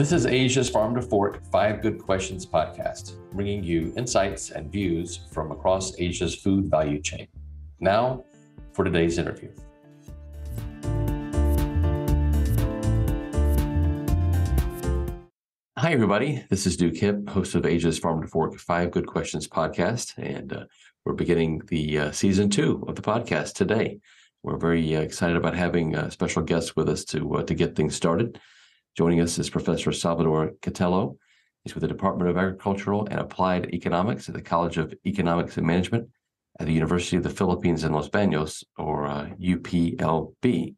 This is Asia's Farm to Fork Five Good Questions podcast, bringing you insights and views from across Asia's food value chain. Now, for today's interview. Hi, everybody. This is Duke Hip, host of Asia's Farm to Fork Five Good Questions podcast, and uh, we're beginning the uh, season two of the podcast today. We're very uh, excited about having uh, special guests with us to uh, to get things started. Joining us is Professor Salvador Catelo. He's with the Department of Agricultural and Applied Economics at the College of Economics and Management at the University of the Philippines in Los Baños, or uh, UPLB.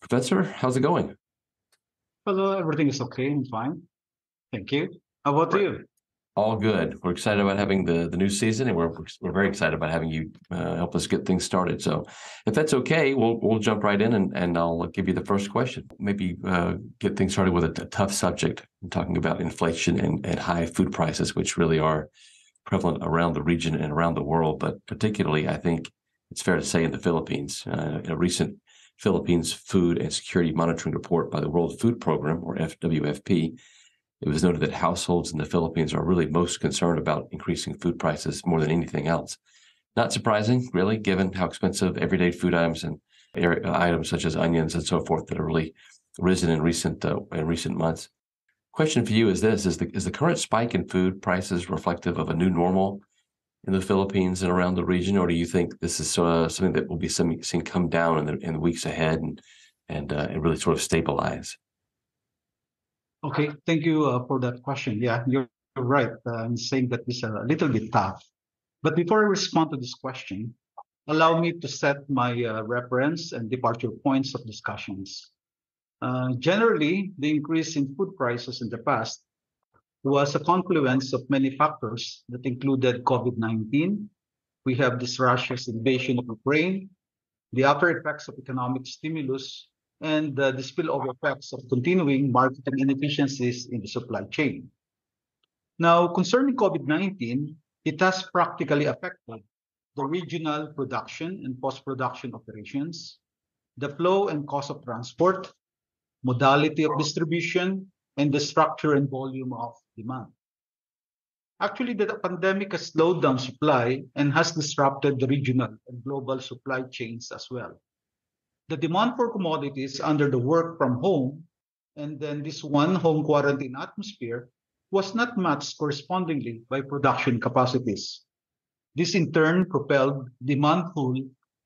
Professor, how's it going? Hello, everything is okay. I'm fine. Thank you. How about you? All good. We're excited about having the the new season, and we're we're very excited about having you uh, help us get things started. So, if that's okay, we'll we'll jump right in, and, and I'll give you the first question. Maybe uh, get things started with a, tough subject, I'm talking about inflation and, and high food prices, which really are prevalent around the region and around the world, but particularly, I think it's fair to say in the Philippines. Uh, in a recent Philippines Food and Security Monitoring Report by the World Food Program, or FWFP it was noted that households in the Philippines are really most concerned about increasing food prices more than anything else. Not surprising, really, given how expensive everyday food items and items such as onions and so forth that have really risen in recent uh, in recent months. Question for you is this: Is the is the current spike in food prices reflective of a new normal in the Philippines and around the region, or do you think this is uh, something that will be seen come down in the in the weeks ahead and and uh, and really sort of stabilize? Okay, thank you uh, for that question. Yeah, you're right. Uh, I'm saying that this is a little bit tough. But before I respond to this question, allow me to set my uh, reference and departure points of discussions. Uh, generally, the increase in food prices in the past was a confluence of many factors that included COVID-19. We have this Russia's invasion of Ukraine, the after effects of economic stimulus, and the spillover effects of continuing marketing inefficiencies in the supply chain. Now, concerning COVID-19, it has practically affected the regional production and post-production operations, the flow and cost of transport, modality of distribution, and the structure and volume of demand. Actually, the pandemic has slowed down supply and has disrupted the regional and global supply chains as well the demand for commodities under the work from home and then this one home quarantine atmosphere was not matched correspondingly by production capacities. This in turn propelled demand pull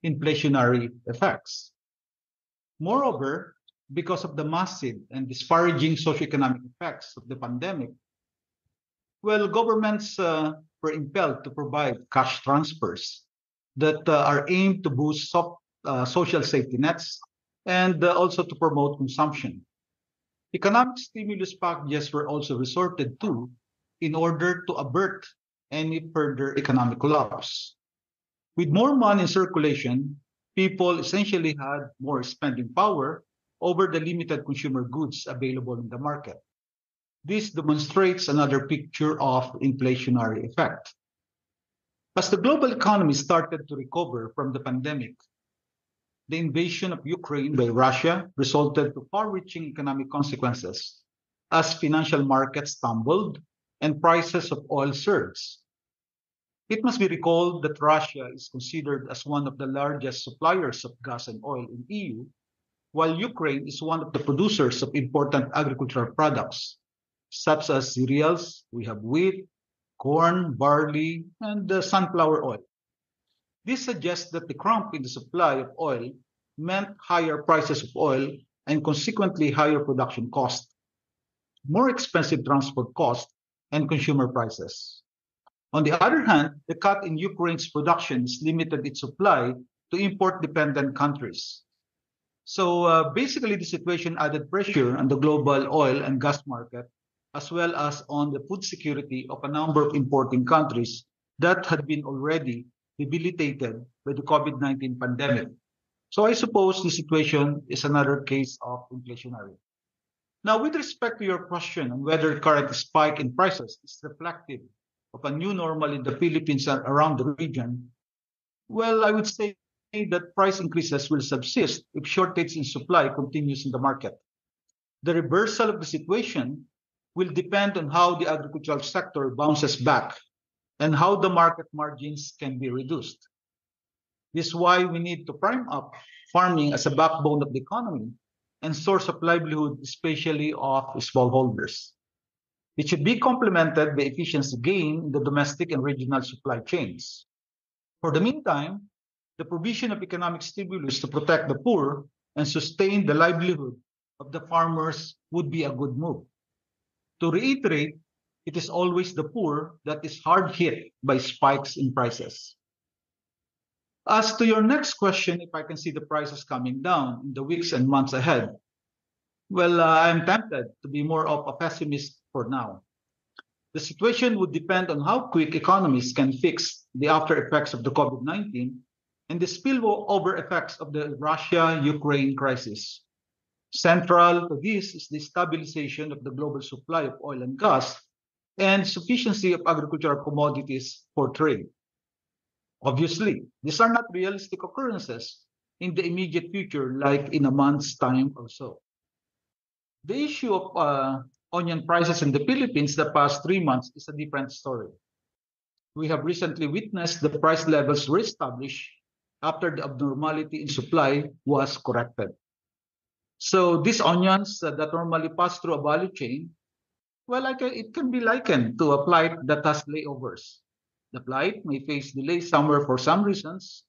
inflationary effects. Moreover, because of the massive and disparaging socioeconomic effects of the pandemic, well, governments uh, were impelled to provide cash transfers that uh, are aimed to boost soft social safety nets, and uh, also to promote consumption. Economic stimulus packages were also resorted to in order to avert any further economic collapse. With more money in circulation, people essentially had more spending power over the limited consumer goods available in the market. This demonstrates another picture of inflationary effect. As the global economy started to recover from the pandemic, the invasion of Ukraine by Russia resulted to far-reaching economic consequences as financial markets tumbled and prices of oil surged. It must be recalled that Russia is considered as one of the largest suppliers of gas and oil in EU, while Ukraine is one of the producers of important agricultural products, such as cereals, we have wheat, corn, barley, and uh, sunflower oil. This suggests that the cramp in the supply of oil meant higher prices of oil and consequently higher production costs, more expensive transport costs, and consumer prices. On the other hand, the cut in Ukraine's production limited its supply to import-dependent countries. So uh, basically, the situation added pressure on the global oil and gas market, as well as on the food security of a number of importing countries that had been already debilitated by the COVID-19 pandemic. So I suppose the situation is another case of inflationary. Now, with respect to your question on whether current spike in prices is reflective of a new normal in the Philippines and around the region, well, I would say that price increases will subsist if shortage in supply continues in the market. The reversal of the situation will depend on how the agricultural sector bounces back and how the market margins can be reduced. This is why we need to prime up farming as a backbone of the economy and source of livelihood, especially of smallholders. It should be complemented by efficiency gain in the domestic and regional supply chains. For the meantime, the provision of economic stimulus to protect the poor and sustain the livelihood of the farmers would be a good move. To reiterate, it is always the poor that is hard hit by spikes in prices. As to your next question, if I can see the prices coming down in the weeks and months ahead, well, uh, I'm tempted to be more of a pessimist for now. The situation would depend on how quick economies can fix the after effects of the COVID 19 and the spillover effects of the Russia Ukraine crisis. Central to this is the stabilization of the global supply of oil and gas and sufficiency of agricultural commodities for trade. Obviously, these are not realistic occurrences in the immediate future, like in a month's time or so. The issue of uh, onion prices in the Philippines the past three months is a different story. We have recently witnessed the price levels reestablished after the abnormality in supply was corrected. So these onions that normally pass through a value chain, well, like, it can be likened to a flight that has layovers. The flight may face delay somewhere for some reasons.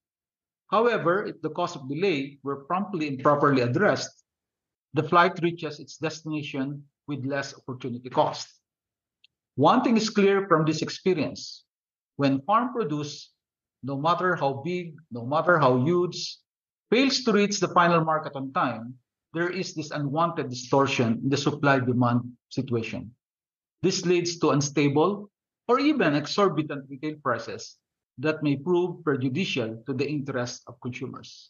However, if the cause of delay were promptly and properly addressed, the flight reaches its destination with less opportunity cost. One thing is clear from this experience. When farm produce, no matter how big, no matter how huge, fails to reach the final market on time, there is this unwanted distortion in the supply-demand situation. This leads to unstable or even exorbitant retail prices that may prove prejudicial to the interests of consumers.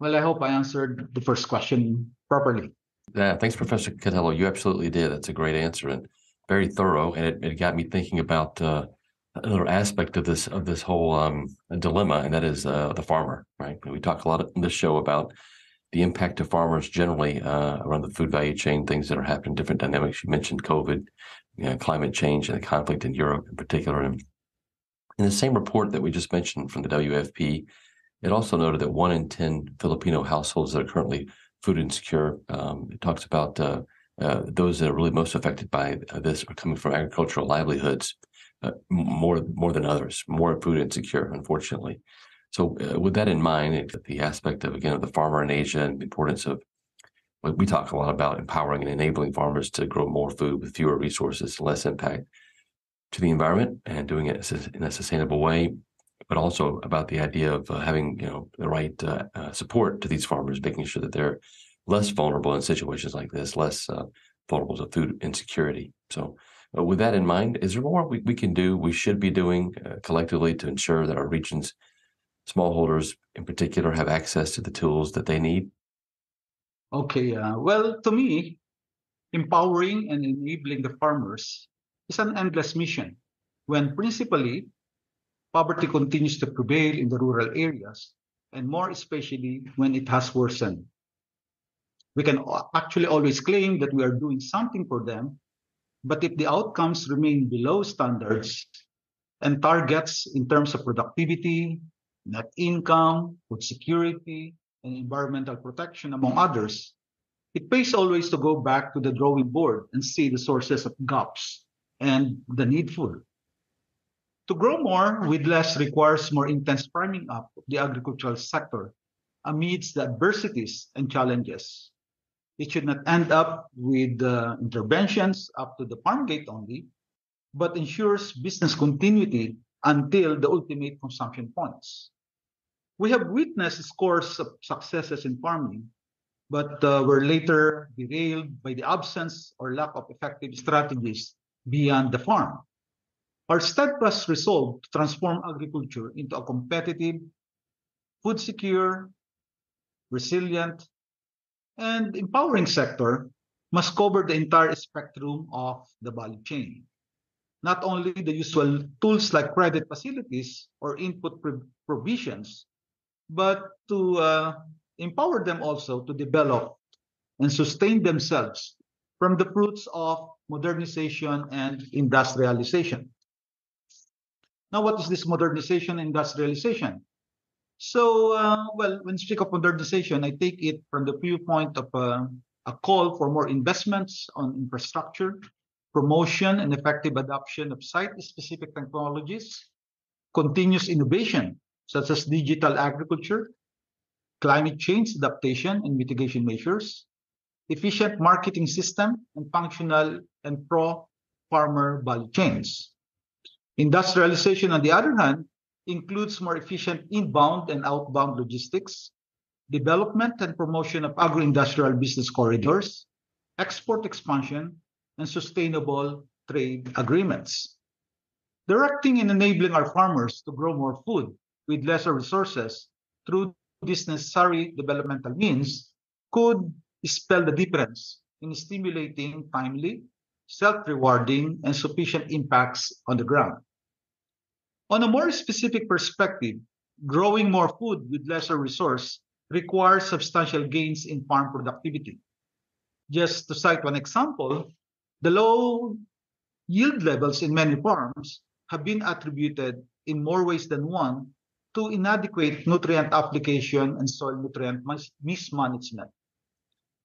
Well, I hope I answered the first question properly. Yeah, thanks, Professor Catelo. You absolutely did. That's a great answer and very thorough. And it, it got me thinking about uh, another aspect of this of this whole um, dilemma, and that is uh, the farmer. Right? We talk a lot in this show about the impact of farmers generally uh, around the food value chain, things that are happening, different dynamics. You mentioned COVID, you know, climate change, and the conflict in Europe in particular. And in the same report that we just mentioned from the WFP, it also noted that one in 10 Filipino households that are currently food insecure, um, it talks about uh, uh, those that are really most affected by this are coming from agricultural livelihoods uh, more more than others, more food insecure, unfortunately. So, uh, with that in mind, the aspect of again of the farmer in Asia and the importance of we talk a lot about empowering and enabling farmers to grow more food with fewer resources, less impact to the environment, and doing it in a sustainable way. But also about the idea of uh, having you know the right uh, uh, support to these farmers, making sure that they're less vulnerable in situations like this, less uh, vulnerable to food insecurity. So, uh, with that in mind, is there more we, we can do, we should be doing uh, collectively to ensure that our region's smallholders in particular have access to the tools that they need? Okay, uh, well, to me, empowering and enabling the farmers is an endless mission when principally poverty continues to prevail in the rural areas and more especially when it has worsened. We can actually always claim that we are doing something for them, but if the outcomes remain below standards and targets in terms of productivity, net income, food security, and environmental protection, among others, it pays always to go back to the drawing board and see the sources of gaps and the needful. To grow more with less requires more intense priming up of the agricultural sector amidst the adversities and challenges. It should not end up with uh, interventions up to the farm gate only, but ensures business continuity until the ultimate consumption points. We have witnessed scores of successes in farming, but uh, were later derailed by the absence or lack of effective strategies beyond the farm. Our steadfast resolve to transform agriculture into a competitive, food secure, resilient, and empowering sector must cover the entire spectrum of the value chain. Not only the usual tools like credit facilities or input provisions, but to uh, empower them also to develop and sustain themselves from the fruits of modernization and industrialization. Now, what is this modernization and industrialization? So, uh, well, when you speak of modernization, I take it from the viewpoint of uh, a call for more investments on infrastructure, promotion and effective adoption of site-specific technologies, continuous innovation, such as digital agriculture, climate change adaptation and mitigation measures, efficient marketing system, and functional and pro-farmer value chains. Industrialization, on the other hand, includes more efficient inbound and outbound logistics, development and promotion of agro-industrial business corridors, export expansion, and sustainable trade agreements. Directing and enabling our farmers to grow more food with lesser resources through these necessary developmental means could spell the difference in stimulating timely, self-rewarding, and sufficient impacts on the ground. On a more specific perspective, growing more food with lesser resource requires substantial gains in farm productivity. Just to cite one example, the low yield levels in many farms have been attributed in more ways than one to inadequate nutrient application and soil nutrient mismanagement.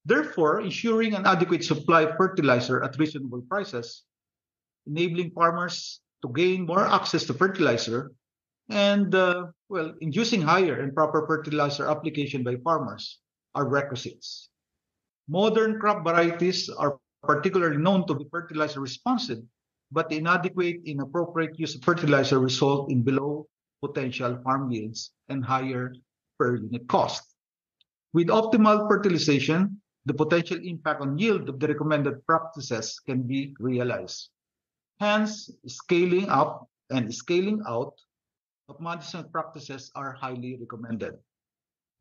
Therefore, ensuring an adequate supply of fertilizer at reasonable prices, enabling farmers to gain more access to fertilizer, and uh, well, inducing higher and proper fertilizer application by farmers are requisites. Modern crop varieties are particularly known to be fertilizer responsive, but inadequate inappropriate use of fertilizer result in below potential farm yields and higher per unit cost. With optimal fertilization, the potential impact on yield of the recommended practices can be realized. Hence, scaling up and scaling out of management practices are highly recommended.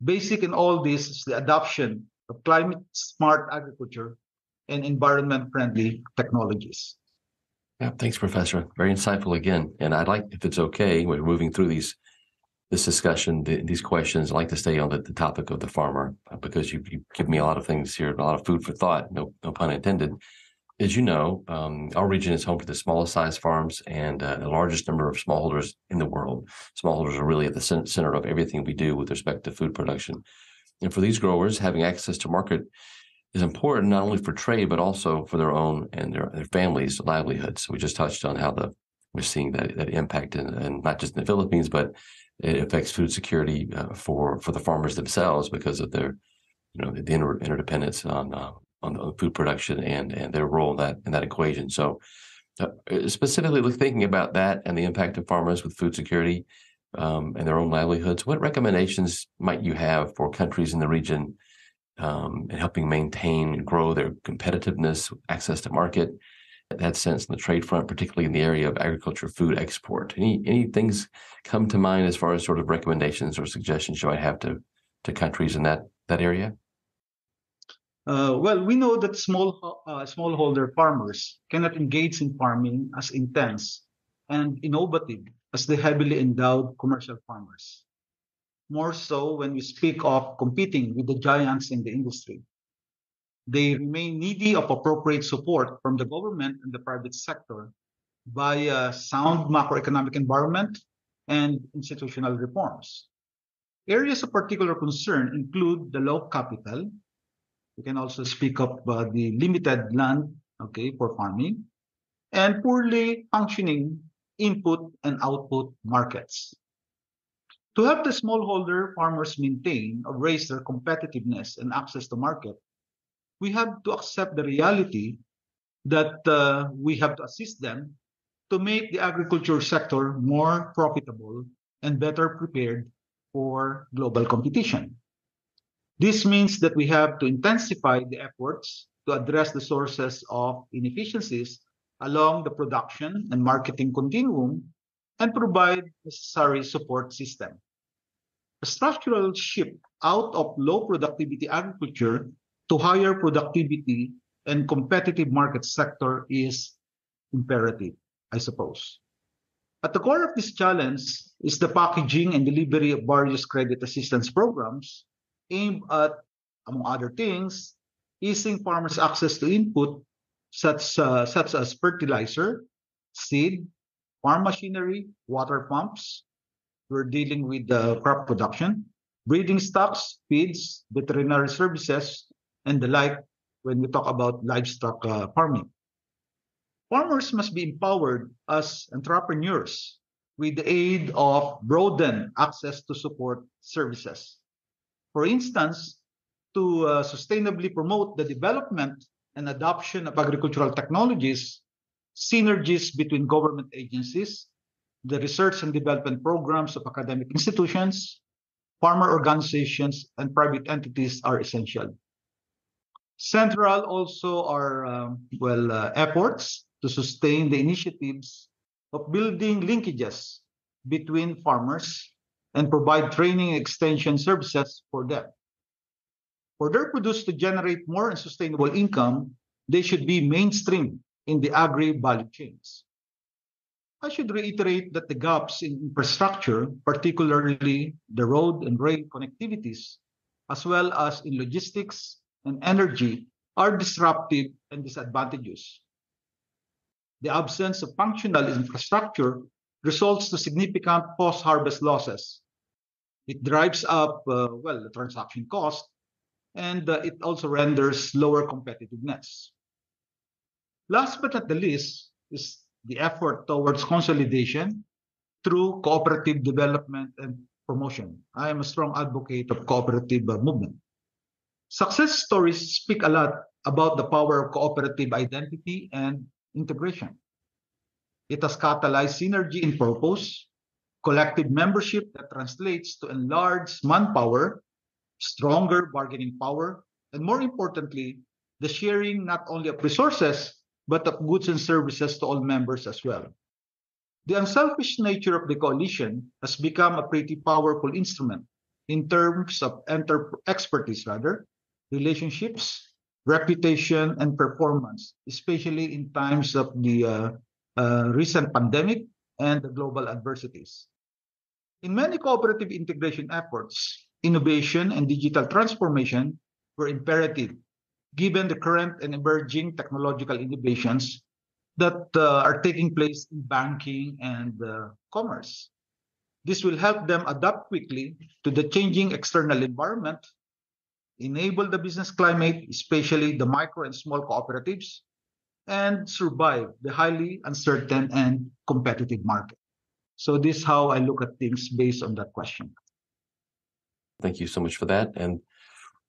Basic in all this is the adoption of climate smart agriculture and environment friendly technologies. Yeah, thanks, Professor. Very insightful again. And I'd like, if it's okay, we're moving through these this discussion, the, these questions. I'd like to stay on the, the topic of the farmer uh, because you, you give me a lot of things here, a lot of food for thought. No, no pun intended. As you know, um, our region is home to the smallest size farms and uh, the largest number of smallholders in the world. Smallholders are really at the center of everything we do with respect to food production. And for these growers, having access to market is important not only for trade but also for their own and their, their families' livelihoods. We just touched on how the we're seeing that that impact in, and not just in the Philippines, but it affects food security uh, for for the farmers themselves because of their you know the inter- interdependence on, uh, on on food production and and their role in that in that equation. So uh, specifically thinking about that and the impact of farmers with food security um, and their own livelihoods, what recommendations might you have for countries in the region um, in helping maintain and grow their competitiveness, access to market, that sense in the trade front, particularly in the area of agriculture, food export. Any any things come to mind as far as sort of recommendations or suggestions you might have to to countries in that that area? Uh, well, we know that small uh, smallholder farmers cannot engage in farming as intense and innovative as the heavily endowed commercial farmers. More so when we speak of competing with the giants in the industry. They remain needy of appropriate support from the government and the private sector via sound macroeconomic environment and institutional reforms. Areas of particular concern include the low capital. We can also speak of uh, the limited land, okay, for farming, and poorly functioning input and output markets. To help the smallholder farmers maintain or raise their competitiveness and access to market, we have to accept the reality that uh, we have to assist them to make the agriculture sector more profitable and better prepared for global competition. This means that we have to intensify the efforts to address the sources of inefficiencies along the production and marketing continuum and provide necessary support system. A structural shift out of low productivity agriculture to higher productivity and competitive market sector is imperative, I suppose. At the core of this challenge is the packaging and delivery of various credit assistance programs aimed at, among other things, easing farmers' access to input such, uh, such as fertilizer, seed, farm machinery, water pumps. We're dealing with the crop production, breeding stocks, feeds, veterinary services, and the like when we talk about livestock uh, farming. Farmers must be empowered as entrepreneurs with the aid of broadened access to support services. For instance, to uh, sustainably promote the development and adoption of agricultural technologies, synergies between government agencies, the research and development programs of academic institutions, farmer organizations, and private entities are essential. Central also are, um, well, uh, efforts to sustain the initiatives of building linkages between farmers and provide training extension services for them. For their produce to generate more and sustainable income, they should be mainstream in the agri value chains. I should reiterate that the gaps in infrastructure, particularly the road and rail connectivities, as well as in logistics and energy, are disruptive and disadvantageous. The absence of functional infrastructure results to significant post-harvest losses. It drives up, uh, well, the transaction cost, and uh, it also renders lower competitiveness. Last but not the least is the effort towards consolidation through cooperative development and promotion. I am a strong advocate of cooperative movement. Success stories speak a lot about the power of cooperative identity and integration. It has catalyzed synergy in purpose, collective membership that translates to enlarged manpower, stronger bargaining power, and more importantly, the sharing not only of resources, but of goods and services to all members as well. The unselfish nature of the coalition has become a pretty powerful instrument in terms of enter- expertise, rather, relationships, reputation, and performance, especially in times of the uh, uh, recent pandemic and the global adversities. In many cooperative integration efforts, innovation and digital transformation were imperative given the current and emerging technological innovations that uh, are taking place in banking and uh, commerce. This will help them adapt quickly to the changing external environment, enable the business climate, especially the micro and small cooperatives, and survive the highly uncertain and competitive market. So this is how I look at things based on that question. Thank you so much for that. And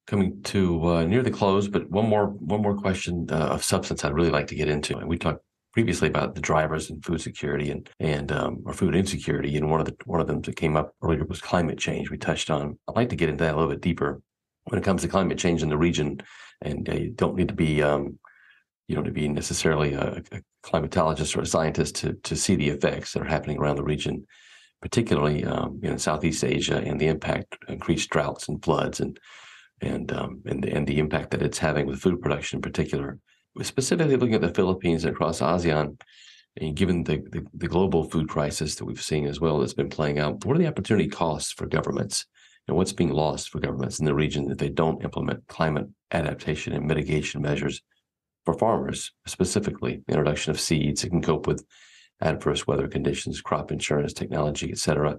coming to uh, near the close, but one more one more question uh, of substance I'd really like to get into. And we talked previously about the drivers and food security and and um, or food insecurity. And one of the one of them that came up earlier was climate change. We touched on. I'd like to get into that a little bit deeper when it comes to climate change in the region. And uh, you don't need to be um, you know to be necessarily a, a climatologist or a scientist to to see the effects that are happening around the region particularly um, in Southeast Asia and the impact increased droughts and floods and and um, and the, and the impact that it's having with food production in particular. Specifically looking at the Philippines and across ASEAN, and given the, the, the global food crisis that we've seen as well that's been playing out, what are the opportunity costs for governments? And what's being lost for governments in the region that they don't implement climate adaptation and mitigation measures for farmers, specifically the introduction of seeds that can cope with adverse weather conditions, crop insurance, technology, et cetera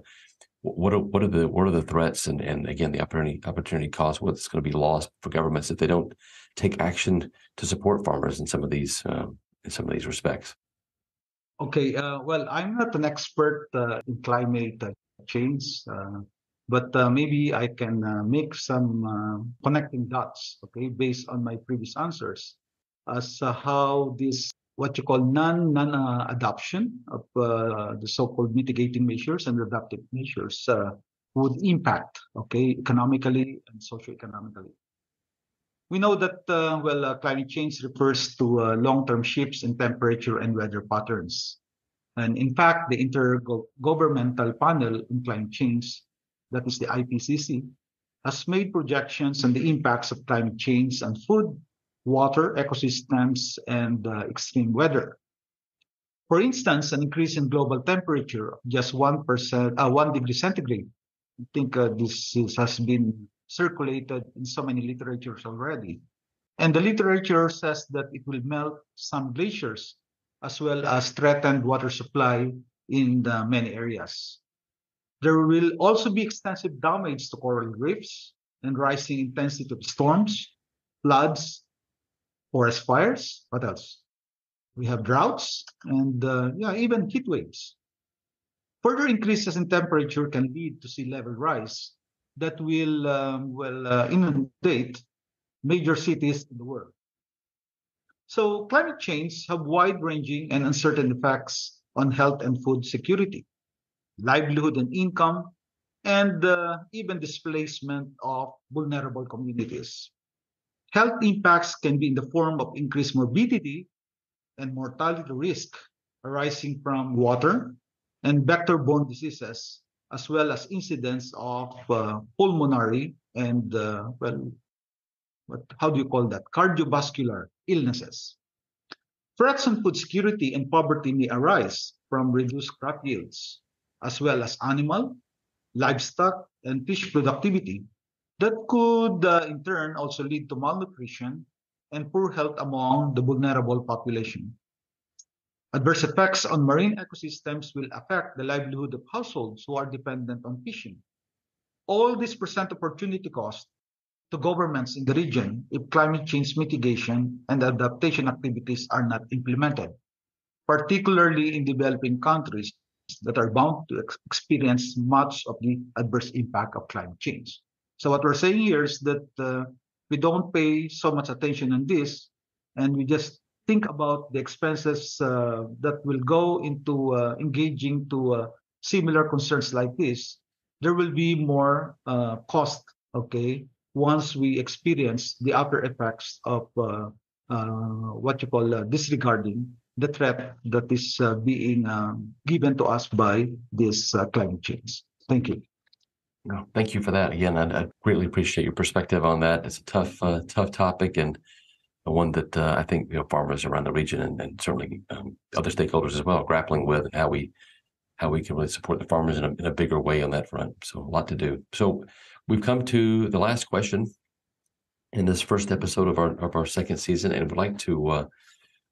what are what are the what are the threats and and again the opportunity opportunity cost what's going to be lost for governments if they don't take action to support farmers in some of these um, in some of these respects? Okay uh, well i'm not an expert uh, in climate uh, change uh, but uh, maybe i can uh, make some connecting dots okay based on my previous answers as how this what you call non non uh, adoption of uh, the so-called mitigating measures and adaptive measures uh, would impact okay economically and socio-economically. We know that uh, well uh, climate change refers to uh, long-term shifts in temperature and weather patterns, and in fact the intergovernmental panel on climate change, that is the IPCC, has made projections on the impacts of climate change on food water ecosystems, and uh, extreme weather. For instance, an increase in global temperature of just 1%, uh, 1 degree centigrade. I think uh, this is, has been circulated in so many literatures already. And the literature says that it will melt some glaciers as well as threatened water supply in many areas. There will also be extensive damage to coral reefs and rising intensity of storms, floods, forest fires. What else? We have droughts and uh, yeah, even heat waves. Further increases in temperature can lead to sea level rise that will um, will uh, inundate major cities in the world. So climate change have wide-ranging and uncertain effects on health and food security, livelihood and income, and uh, even displacement of vulnerable communities. Health impacts can be in the form of increased morbidity and mortality risk arising from water and vector-borne diseases, as well as incidents of uh, pulmonary and, uh, well, what, how do you call that? Cardiovascular illnesses. Threats on food security and poverty may arise from reduced crop yields, as well as animal, livestock, and fish productivity that could uh, in turn also lead to malnutrition and poor health among the vulnerable population. Adverse effects on marine ecosystems will affect the livelihood of households who are dependent on fishing. All these present opportunity costs to governments in the region if climate change mitigation and adaptation activities are not implemented, particularly in developing countries that are bound to ex experience much of the adverse impact of climate change. So what we're saying here is that uh, we don't pay so much attention on this, and we just think about the expenses uh, that will go into uh, engaging to uh, similar concerns like this. There will be more uh, cost, okay, once we experience the after effects of uh, what you call disregarding the threat that is being um, given to us by this climate change. Thank you. No, thank you for that. Again, I, I greatly appreciate your perspective on that. It's a tough, uh, tough topic and one that uh, I think you know farmers around the region and, and certainly um, other stakeholders as well grappling with and how we how we can really support the farmers in a, in a bigger way on that front. So a lot to do. So we've come to the last question in this first episode of our of our second season, and would like to uh,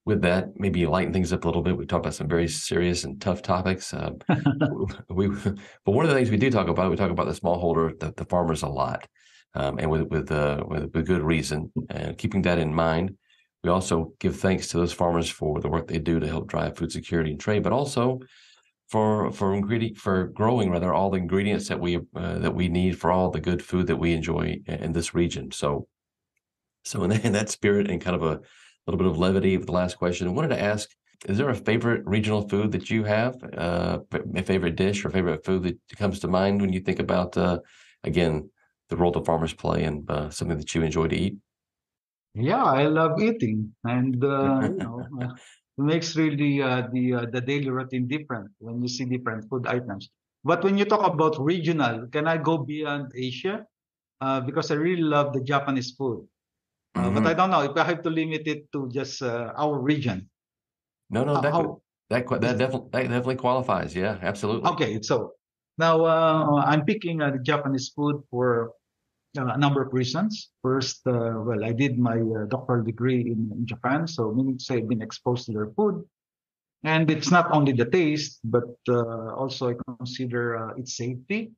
with that, maybe lighten things up a little bit. We talk about some very serious and tough topics. Uh, we, but one of the things we do talk about, we talk about the smallholder, the, the farmers a lot, um, and with with, uh, with with good reason. And keeping that in mind, we also give thanks to those farmers for the work they do to help drive food security and trade, but also for for ingredient for growing rather all the ingredients that we uh, that we need for all the good food that we enjoy in this region. So, so in that, in that spirit and kind of a little bit of levity with the last question. I wanted to ask, is there a favorite regional food that you have, uh, a favorite dish or favorite food that comes to mind when you think about, uh, again, the role the farmers play and uh, something that you enjoy to eat? Yeah, I love eating, and uh, you know, uh, it makes really uh, the uh, the daily routine different when you see different food items. But when you talk about regional, can I go beyond Asia? Uh, because I really love the Japanese food. Uh, but mm-hmm. I don't know if I have to limit it to just uh, our region. No, no, that How- that that definitely that definitely qualifies. Yeah, absolutely. Okay, so now uh, I'm picking uh, Japanese food for uh, a number of reasons. First, uh, well, I did my uh, doctoral degree in, in Japan, so meaning to say I've been exposed to their food. And it's not only the taste, but uh, also I consider uh, its safety,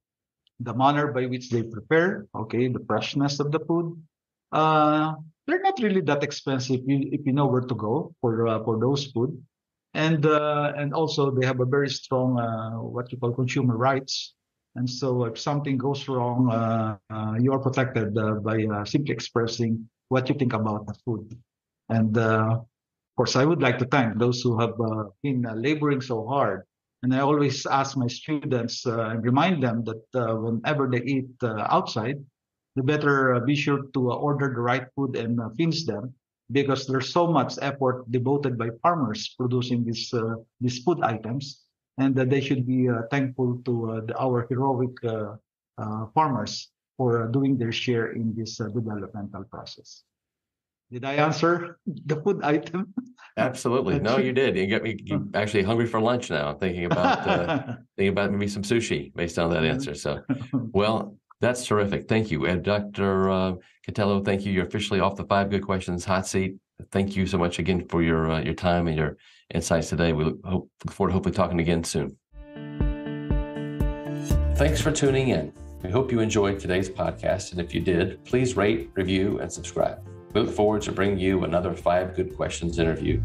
the manner by which they prepare, okay, the freshness of the food, uh, they're not really that expensive if you, know where to go for uh, for those food, and uh, and also they have a very strong uh, what you call consumer rights. And so if something goes wrong, uh, you are protected by simply expressing what you think about the food. And of course, I would like to thank those who have been laboring so hard. And I always ask my students uh, and remind them that uh, whenever they eat uh, outside, you better uh, be sure to uh, order the right food and uh, finish them because there's so much effort devoted by farmers producing these these food items and that they should be thankful to the, our heroic farmers for doing their share in this developmental process. Did I answer the food item? Absolutely. No, you did. You get me you actually hungry for lunch now. Thinking about uh, thinking about maybe some sushi based on that answer. So, well, That's terrific. Thank you. And Dr. Uh, Catelo, thank you. You're officially off the five good questions hot seat. Thank you so much again for your uh, your time and your insights today. We look, hope, look forward to hopefully talking again soon. Thanks for tuning in. We hope you enjoyed today's podcast. And if you did, please rate, review, and subscribe. We look forward to bringing you another Five Good Questions interview